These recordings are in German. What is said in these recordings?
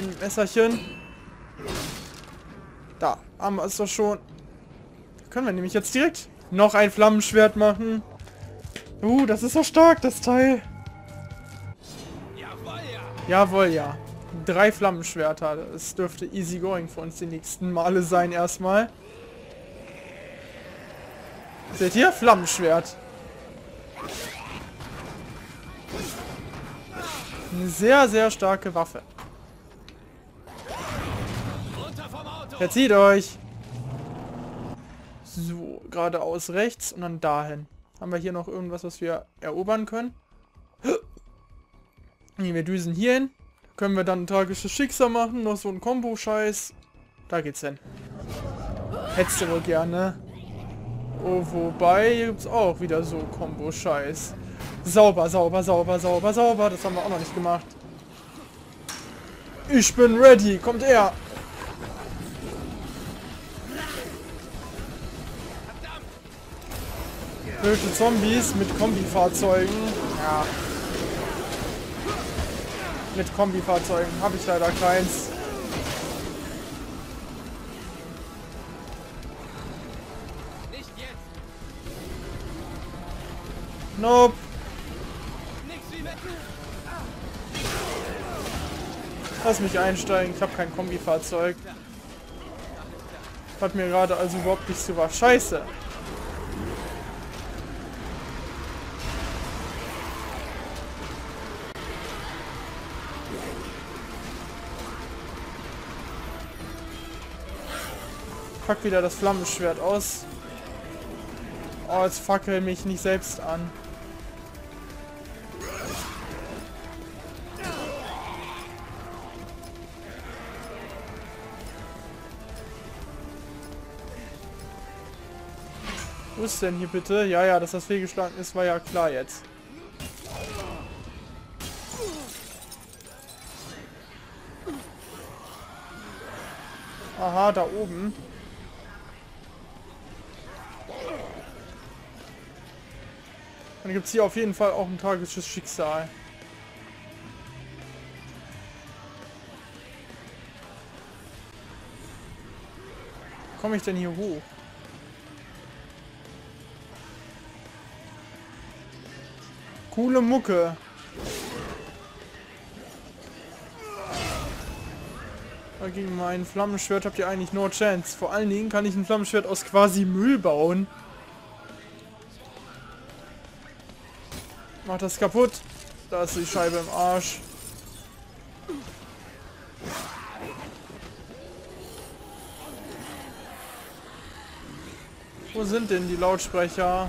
ein Messerchen. Da, haben wir es doch schon. Können wir nämlich jetzt direkt noch ein Flammenschwert machen. Uh, das ist so stark, das Teil. Jawohl, ja. Jawohl, ja. Drei Flammenschwerter. Das dürfte easy going für uns die nächsten Male sein erstmal. Seht ihr? Flammenschwert. Eine sehr, sehr starke Waffe. Verzieht euch! So, geradeaus rechts und dann dahin. Haben wir hier noch irgendwas, was wir erobern können? Nee, wir düsen hier hin. Können wir dann ein tragisches Schicksal machen, noch so ein Kombo-Scheiß. Da geht's hin. Hättest du wohl gerne. Oh, wobei, hier gibt's auch wieder so Kombo-Scheiß. Sauber, sauber, sauber, sauber, sauber. Das haben wir auch noch nicht gemacht. Ich bin ready. Kommt er. Böse Zombies mit Kombifahrzeugen. Ja. Mit Kombifahrzeugen habe ich leider keins. Nope. Lass mich einsteigen, ich habe kein Kombifahrzeug. Hat mir gerade also überhaupt nicht so was. Scheiße. Pack wieder das Flammenschwert aus. Oh, jetzt fackel mich nicht selbst an. Wo ist denn hier bitte? Ja, ja, dass das fehlgeschlagen ist, war ja klar jetzt. Aha, da oben. Dann gibt es hier auf jeden Fall auch ein tragisches Schicksal. Komme ich denn hier hoch? Coole Mucke. Gegen mein Flammenschwert habt ihr eigentlich no chance. Vor allen Dingen kann ich ein Flammenschwert aus quasi Müll bauen. Mach das kaputt. Da ist die Scheibe im Arsch. Wo sind denn die Lautsprecher?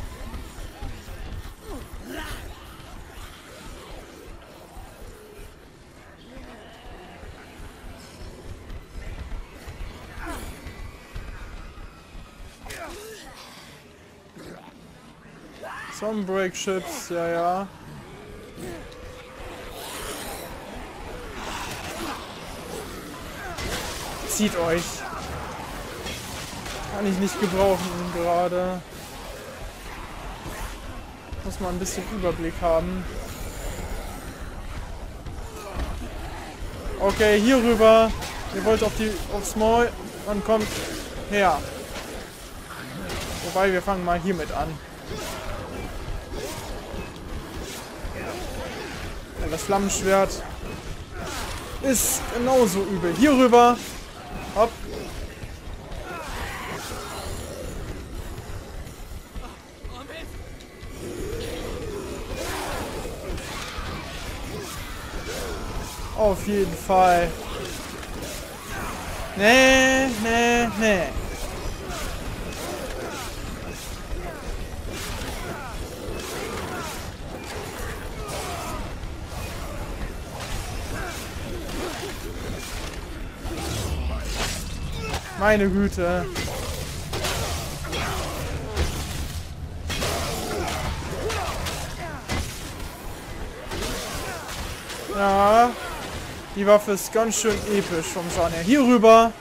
Break Chips, ja, ja. Zieht euch. Kann ich nicht gebrauchen gerade. Muss man ein bisschen Überblick haben. Okay, hier rüber. Ihr wollt auf die aufs Maul. Dann kommt her. Wobei, wir fangen mal hiermit an. Flammenschwert ist genauso übel. Hier rüber. Hopp. Auf jeden Fall. Nee, nee, nee. Meine Güte. Ja, die Waffe ist ganz schön episch vom Schauen her. Hier rüber.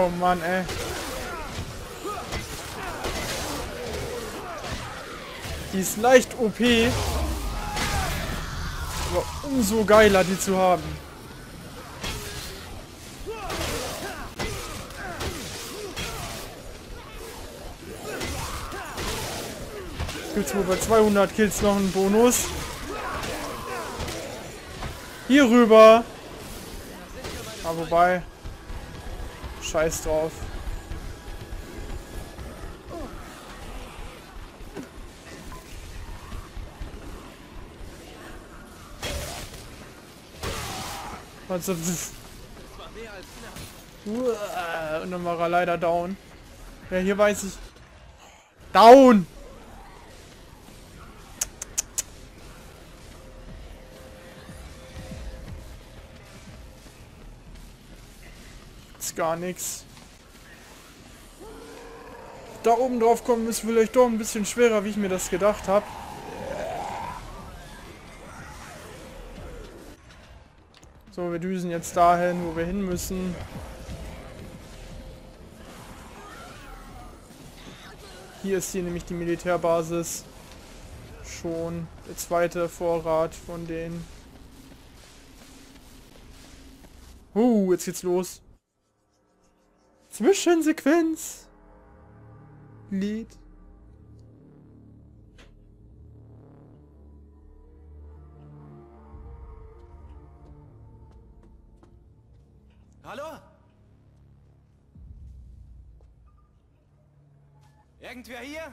Oh Mann, ey. Die ist leicht OP. Aber umso geiler, die zu haben. Gibt's wohl bei 200 Kills noch einen Bonus. Hier rüber. Ah, wobei. Scheiß drauf. Also, und dann war er leider down. Ja, hier weiß ich. Down! Gar nichts. Da oben drauf kommen ist vielleicht doch ein bisschen schwerer, wie ich mir das gedacht habe. So, wir düsen jetzt dahin, wo wir hin müssen. Hier ist hier nämlich die Militärbasis. Schon der zweite Vorrat von denen. Uh, jetzt geht's los. Zwischensequenz. Lied. Hallo? Irgendwer hier?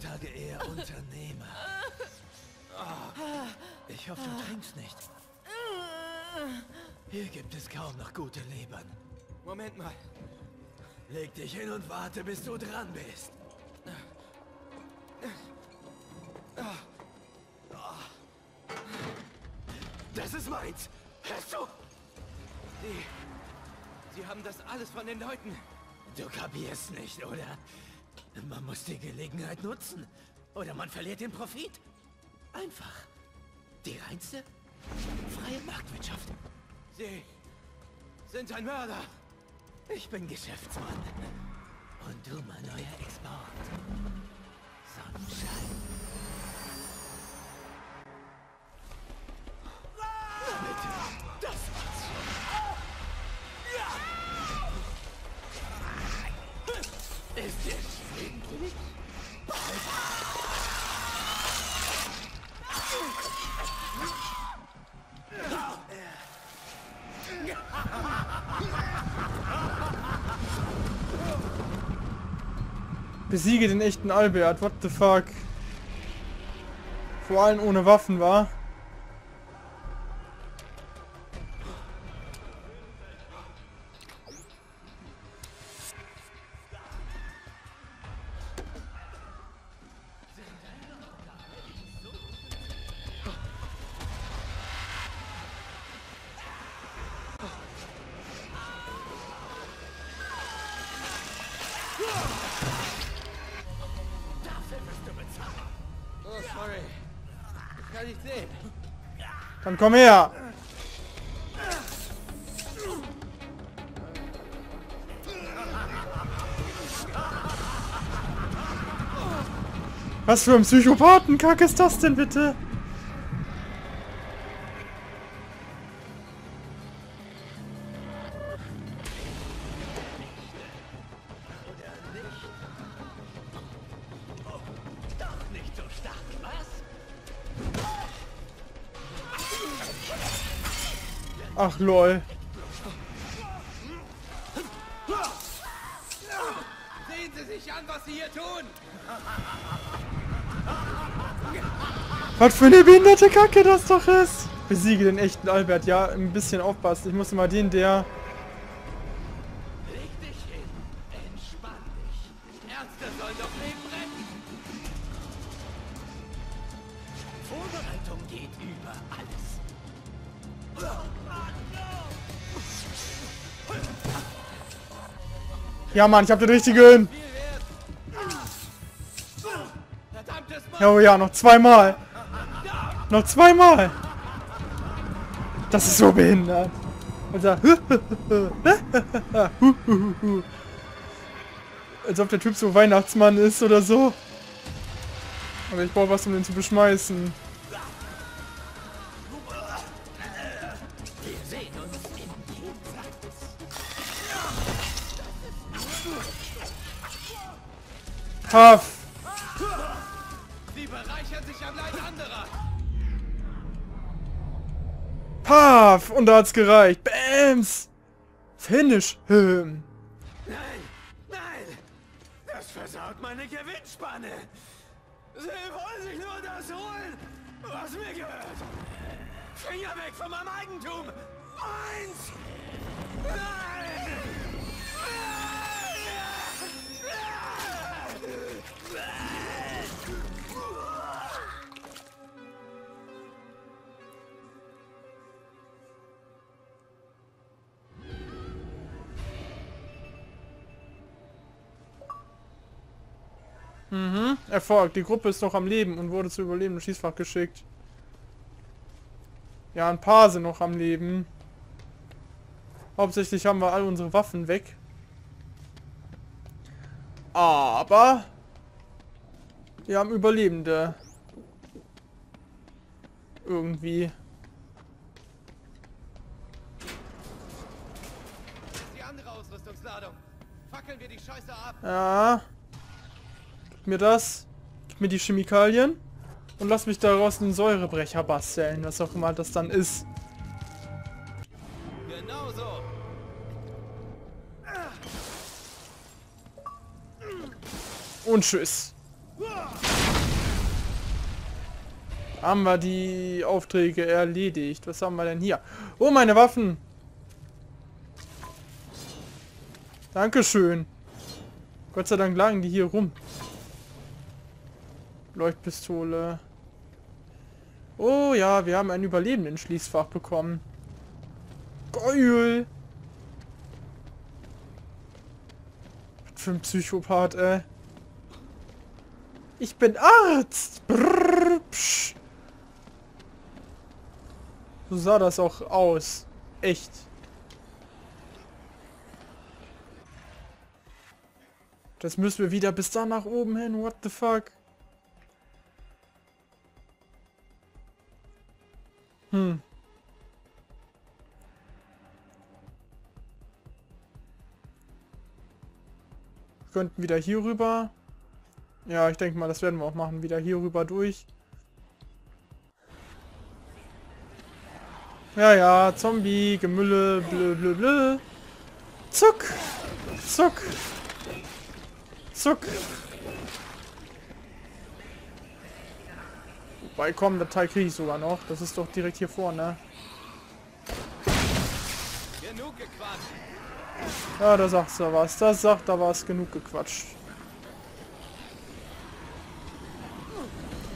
Heutzutage eher Unternehmer. Ich hoffe, du trinkst nicht. Hier gibt es kaum noch gute Lebern. Moment mal. Leg dich hin und warte, bis du dran bist. Das ist meins. Hörst du? Sie... Sie haben das alles von den Leuten. Du kapierst nicht, oder? Man muss die Gelegenheit nutzen. Oder man verliert den Profit. Einfach. Die reinste freie Marktwirtschaft. Sie sind ein Mörder. Ich bin Geschäftsmann. Und du mein neuer Export. Sonnenschein. Bitte, das Besiege den echten Albert. What the fuck? Vor allem ohne Waffen war. Sorry. Ich kann nicht sehen. Dann komm her. Was für ein Psychopathenkack ist das denn bitte? Ach lol. Sehen Sie sich an, was Sie hier tun. Was für eine behinderte Kacke das doch ist. Besiege den echten Albert. Ja, ein bisschen aufpassen. Ich muss mal den, der Ja, Mann, ich hab den richtigen. Oh ja, noch zweimal. Noch zweimal. Das ist so behindert. Da, Als ob der Typ so Weihnachtsmann ist oder so. Aber ich brauche was, um den zu beschmeißen. Paff. Sie bereichern sich am Leid anderer! Paff. Und da hat's gereicht. Bams. Finish him. Nein, nein! Das versaut meine Gewinnspanne! Sie wollen sich nur das holen, was mir gehört! Finger weg von meinem Eigentum! Eins! Nein! Mhm. Erfolg. Die Gruppe ist noch am Leben und wurde zu überlebenden Schießfach geschickt. Ja, ein paar sind noch am Leben. Hauptsächlich haben wir all unsere Waffen weg. Aber wir haben Überlebende. Irgendwie. Die andere Ausrüstungsladung. Fackeln wir die Scheiße ab! Ja. Gib mir das. Gib mir die Chemikalien. Und lass mich daraus einen Säurebrecher basteln, was auch immer das dann ist. Genau so! Und tschüss. Haben wir die Aufträge erledigt. Was haben wir denn hier? Oh, meine Waffen. Dankeschön. Gott sei Dank lagen die hier rum. Leuchtpistole. Oh ja, wir haben einen überlebenden Schließfach bekommen. Geil. Was für ein Psychopath, ey. Ich bin Arzt. Brrr, psch. So sah das auch aus. Echt. Das müssen wir wieder bis da nach oben hin. What the fuck? Hm. Wir könnten wieder hier rüber. Ja, ich denke mal, das werden wir auch machen. Wieder hier rüber durch. Ja, ja, Zombie, Gemülle, blö, blö, blö. Zuck. Zuck. Zuck. Wobei, komm, der Teil kriege ich sogar noch. Das ist doch direkt hier vorne. Genug gequatscht! Ja, da sagt er was. Das sagt er was. Genug gequatscht.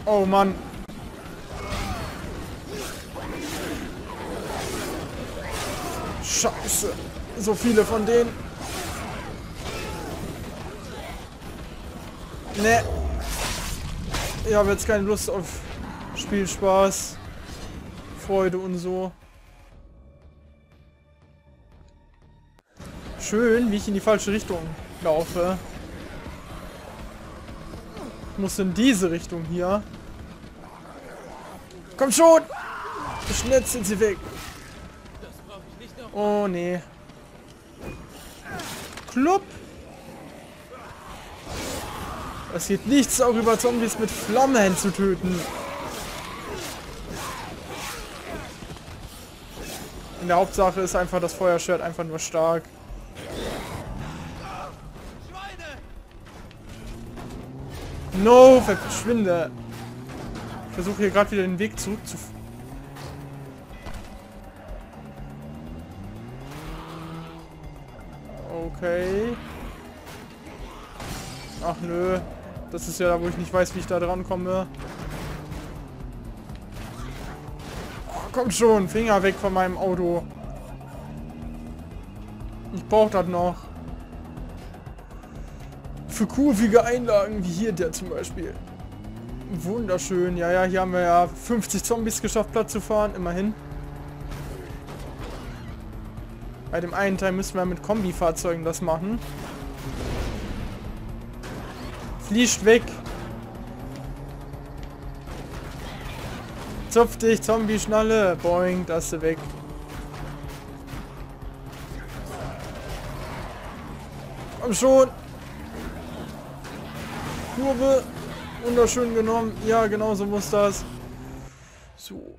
Oh Mann. Scheiße. So viele von denen. Ne. Ich habe jetzt keine Lust auf Spielspaß. Freude und so. Schön, wie ich in die falsche Richtung laufe. Ich muss in diese Richtung hier. Komm schon! Schnell sind sie weg. Oh nee. Club. Es geht nichts auch über Zombies mit Flammen zu töten. In der Hauptsache ist einfach das Feuerschwert einfach nur stark. No, verschwinde. Ich versuche hier gerade wieder den Weg zurück zu... Okay. Ach nö. Das ist ja da, wo ich nicht weiß, wie ich da dran komme. Komm schon, Finger weg von meinem Auto. Ich brauche das noch. Für kurvige Einlagen, wie hier der zum Beispiel. Wunderschön. Ja, ja, hier haben wir ja 50 Zombies geschafft, Platz zu fahren. Immerhin. Bei dem einen Teil müssen wir mit Kombifahrzeugen das machen. Fließt weg. Zupf dich, Zombie-Schnalle. Boing, da ist weg. Komm schon. Kurve. Wunderschön genommen. Ja, genau so muss das. So.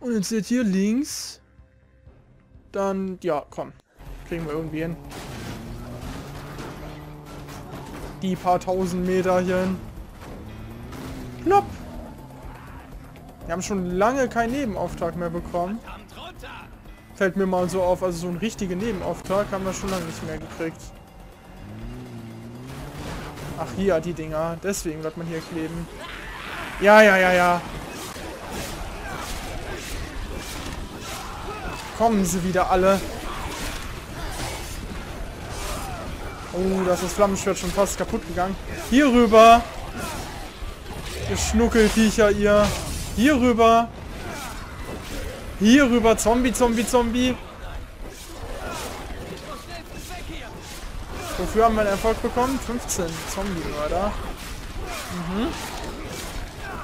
Und jetzt seht ihr links. Dann, ja, komm. Kriegen wir irgendwie hin. Die paar tausend Meterchen. Plopp. Wir haben schon lange keinen Nebenauftrag mehr bekommen. Fällt mir mal so auf. Also so einen richtigen Nebenauftrag haben wir schon lange nicht mehr gekriegt. Ach, hier, die Dinger. Deswegen wird man hier kleben. Ja, ja, ja, ja. Kommen sie wieder alle. Oh, das ist Flammenschwert schon fast kaputt gegangen. Hier rüber. Ihr Schnuckelviecher, ihr. Hier rüber. Hier rüber. Zombie, Zombie, Zombie. Wofür haben wir einen Erfolg bekommen? 15 Zombie-Mörder. Mhm.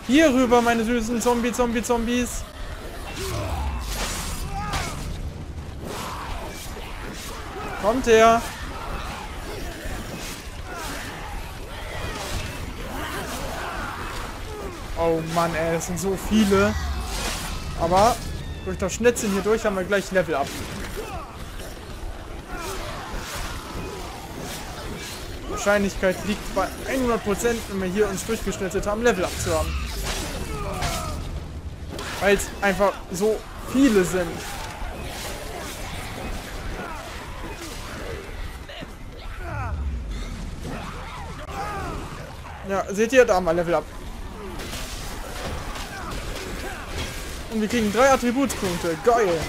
Hier rüber, meine süßen Zombie, Zombie, Zombies. Kommt her. Oh Mann, ey, es sind so viele. Aber durch das Schnetzeln hier durch haben wir gleich Level up. Wahrscheinlichkeit liegt bei 100%, wenn wir hier uns durchgeschnitzelt haben, Level up zu haben. Weil es einfach so viele sind. Ja, seht ihr, da wir Level up. Und wir kriegen drei Attributspunkte. Geil.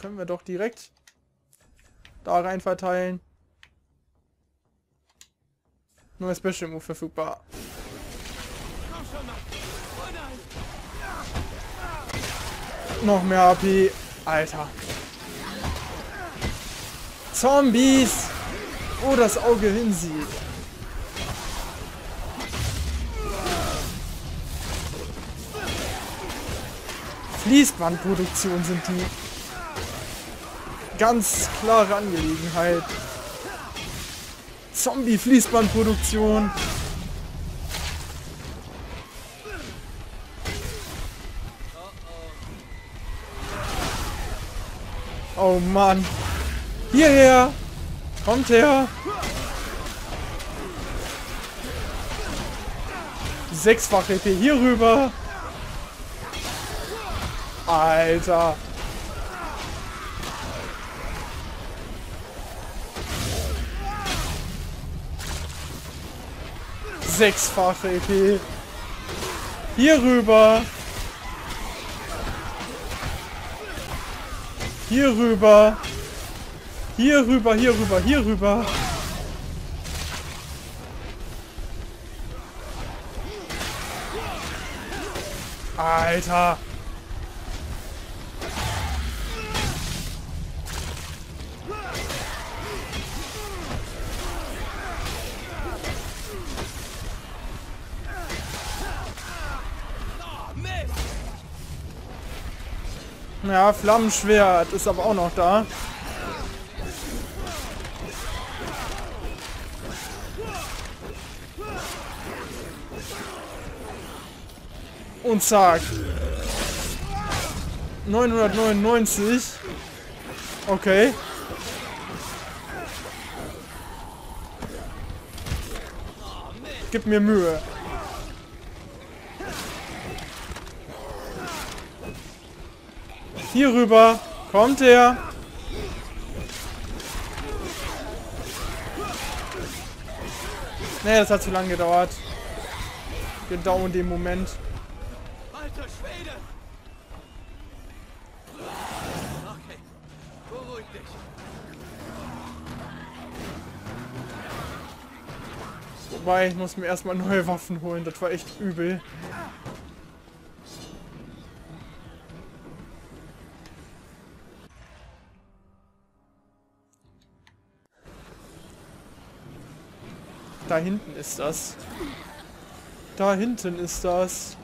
können wir doch direkt da rein verteilen. Neues Special Move verfügbar. Noch mehr AP. Alter. Zombies! Wo das Auge hinsieht. Fließbandproduktion sind die. Ganz klare Angelegenheit. Zombie-Fließbandproduktion. Oh Mann. Hierher. Kommt her. Sechsfach EP hier rüber. Alter. Sechsfache EP. Hier rüber. Hier rüber. Hier rüber, hier rüber, hier rüber. Alter. Ja, Flammenschwert ist aber auch noch da. Und zack. 999. Okay. Gib mir Mühe. Hier rüber. Kommt er. Nee, das hat zu lange gedauert. Genau in dem Moment. Alter Schwede! Wobei, ich muss mir erstmal neue Waffen holen. Das war echt übel. Da hinten ist das. Da hinten ist das.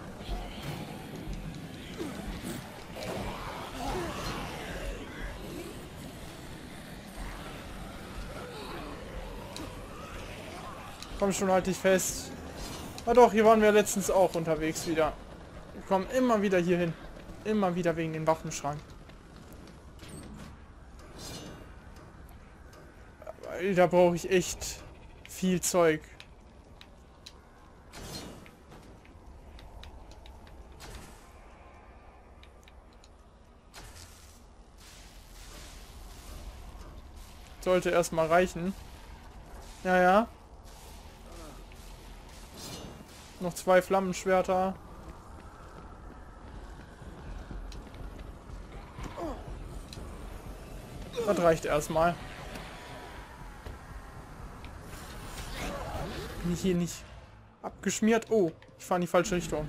Komm schon, halt dich fest. Ah doch, hier waren wir letztens auch unterwegs wieder. Wir kommen immer wieder hier hin. Immer wieder wegen den Waffenschrank. Da brauche ich echt viel Zeug. Sollte erstmal reichen. Ja, ja. Noch zwei Flammenschwerter. Das reicht erstmal. Bin ich hier nicht abgeschmiert? Oh, ich fahre in die falsche Richtung.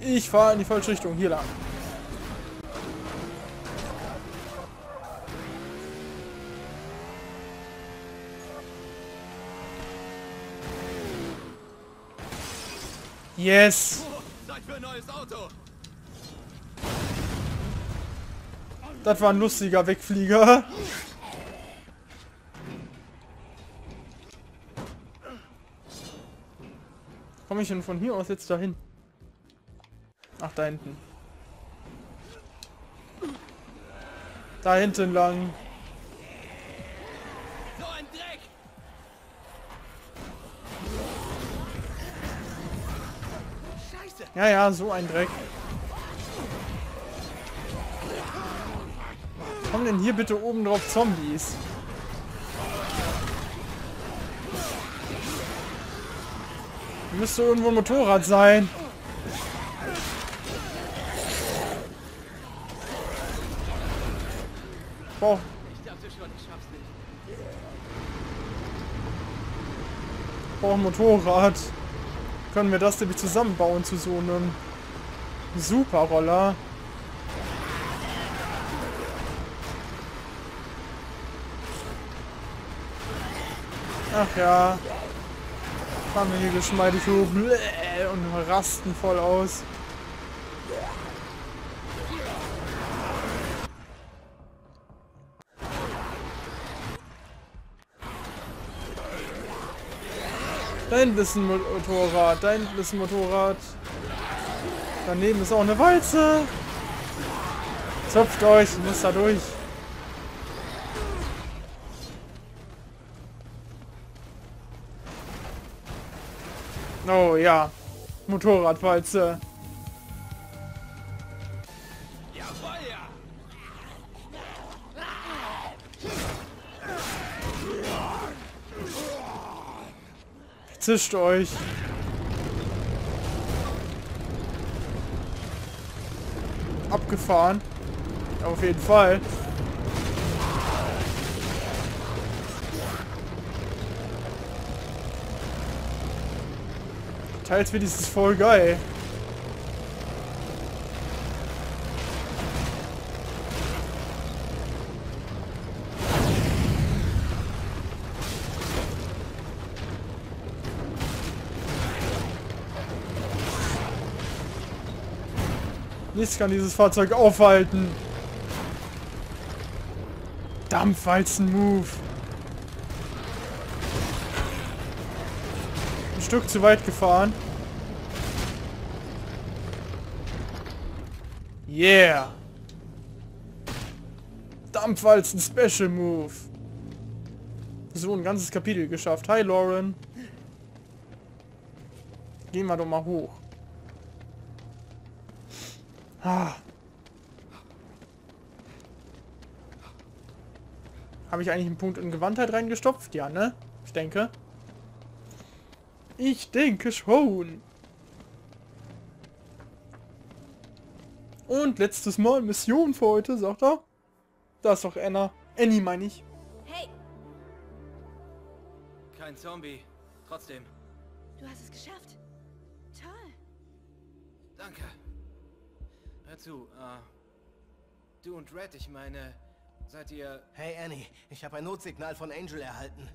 Ich fahre in die falsche Richtung. Hier lang. Yes! Zeit für ein neues Auto. Das war ein lustiger Wegflieger. Komme ich denn von hier aus jetzt dahin? Ach, da hinten. Da hinten lang. So ein Dreck! Scheiße! Ja, ja, so ein Dreck. Kommen denn hier bitte oben drauf Zombies? Müsste irgendwo ein Motorrad sein. Boah, brauche ein Motorrad. Können wir das nämlich zusammenbauen zu so einem Superroller? Ach ja. Fahren wir hier geschmeidig hoch und rasten voll aus. Da hinten ist ein Motorrad, da hinten ist ein Motorrad. Daneben ist auch eine Walze. Zupft euch, müsst da durch. Oh ja, Motorradwalze. Ja! Zischt euch. Abgefahren. Auf jeden Fall. Teils dieses voll geil. Nichts kann dieses Fahrzeug aufhalten. Dampfwalzen-Move. Stück zu weit gefahren. Yeah. Dampfwalzen Special Move. So, ein ganzes Kapitel geschafft. Hi, Lauren. Gehen wir doch mal hoch. Ah. Habe ich eigentlich einen Punkt in Gewandtheit reingestopft? Ja, ne? Ich denke. Ich denke schon. Und letztes Mal Mission für heute, sagt er. Da ist doch Anna. Annie meine ich. Hey, Kein Zombie. Trotzdem. du hast es geschafft. Toll. Danke. Hör zu, äh... Du und Red, ich meine... Seid ihr... Hey Annie, ich habe ein Notsignal von Angel erhalten.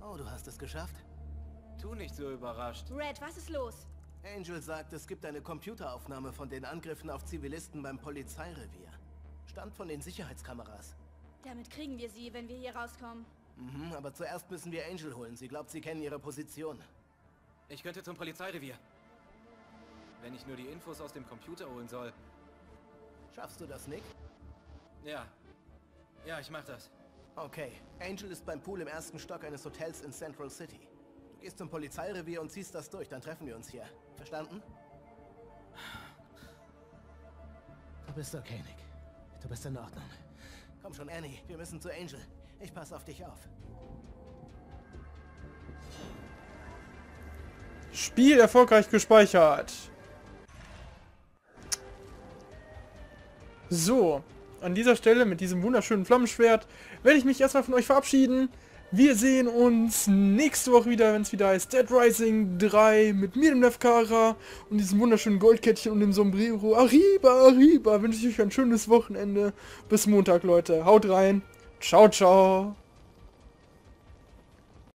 Oh, du hast es geschafft? Tu nicht so überrascht. Red, was ist los? Angel sagt, es gibt eine Computeraufnahme von den Angriffen auf Zivilisten beim Polizeirevier. Stammt von den Sicherheitskameras. Damit kriegen wir sie, wenn wir hier rauskommen. Mhm, aber zuerst müssen wir Angel holen. Sie glaubt, sie kennen ihre Position. Ich könnte zum Polizeirevier. Wenn ich nur die Infos aus dem Computer holen soll. Schaffst du das, Nick? Ja. Ja, ich mach das. Okay. Angel ist beim Pool im ersten Stock eines Hotels in Central City. Du gehst zum Polizeirevier und ziehst das durch, dann treffen wir uns hier. Verstanden? Du bist okay, Nick. Du bist in Ordnung. Komm schon, Annie. Wir müssen zu Angel. Ich passe auf dich auf. Spiel erfolgreich gespeichert. So, an dieser Stelle mit diesem wunderschönen Flammenschwert werde ich mich erstmal von euch verabschieden. Wir sehen uns nächste Woche wieder, wenn es wieder heißt Dead Rising 3 mit mir, dem Nefkara und diesem wunderschönen Goldkettchen und dem Sombrero. Arriba, arriba, wünsche ich euch ein schönes Wochenende. Bis Montag, Leute. Haut rein. Ciao, ciao.